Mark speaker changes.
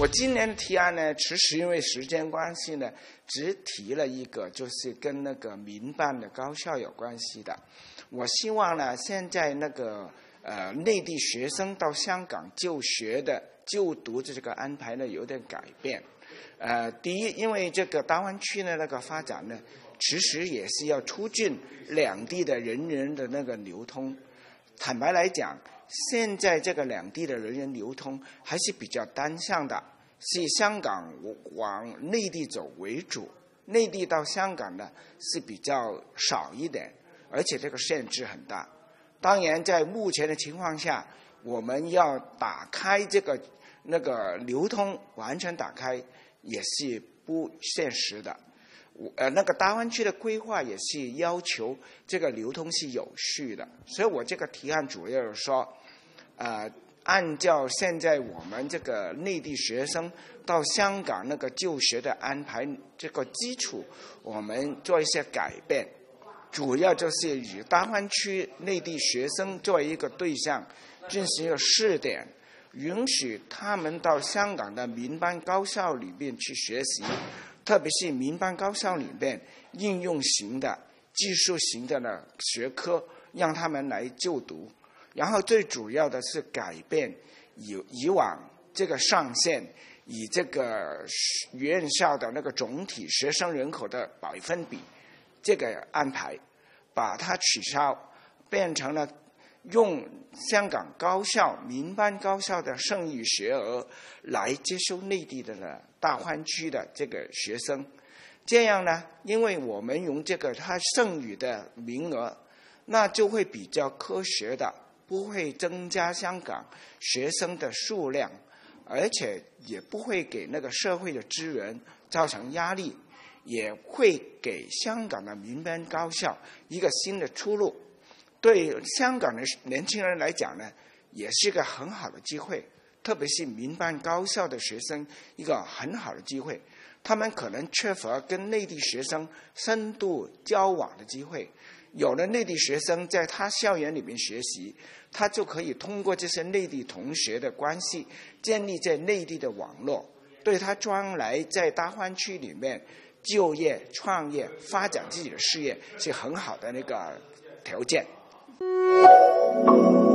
Speaker 1: 我今年的提案呢，其实因为时间关系呢，只提了一个，就是跟那个民办的高校有关系的。我希望呢，现在那个呃内地学生到香港就学的就读的这个安排呢，有点改变。呃，第一，因为这个大湾区的那个发展呢，其实也是要促进两地的人员的那个流通。坦白来讲，现在这个两地的人员流通还是比较单向的，是香港往内地走为主，内地到香港呢是比较少一点。而且这个限制很大。当然，在目前的情况下，我们要打开这个那个流通，完全打开也是不现实的。呃，那个大湾区的规划也是要求这个流通是有序的。所以我这个提案主要是说，呃，按照现在我们这个内地学生到香港那个就学的安排这个基础，我们做一些改变。主要就是以大湾区内地学生作为一个对象，进行一个试点，允许他们到香港的民办高校里面去学习，特别是民办高校里面应用型的、技术型的呢学科，让他们来就读。然后最主要的是改变以以往这个上限，以这个院校的那个总体学生人口的百分比。这个安排，把它取消，变成了用香港高校、民办高校的剩余学额来接收内地的呢大湾区的这个学生。这样呢，因为我们用这个它剩余的名额，那就会比较科学的，不会增加香港学生的数量，而且也不会给那个社会的资源造成压力。也会给香港的民办高校一个新的出路，对香港的年轻人来讲呢，也是一个很好的机会，特别是民办高校的学生一个很好的机会。他们可能缺乏跟内地学生深度交往的机会，有了内地学生在他校园里面学习，他就可以通过这些内地同学的关系，建立在内地的网络，对他将来在大湾区里面。就业、创业、发展自己的事业是很好的那个条件。thank you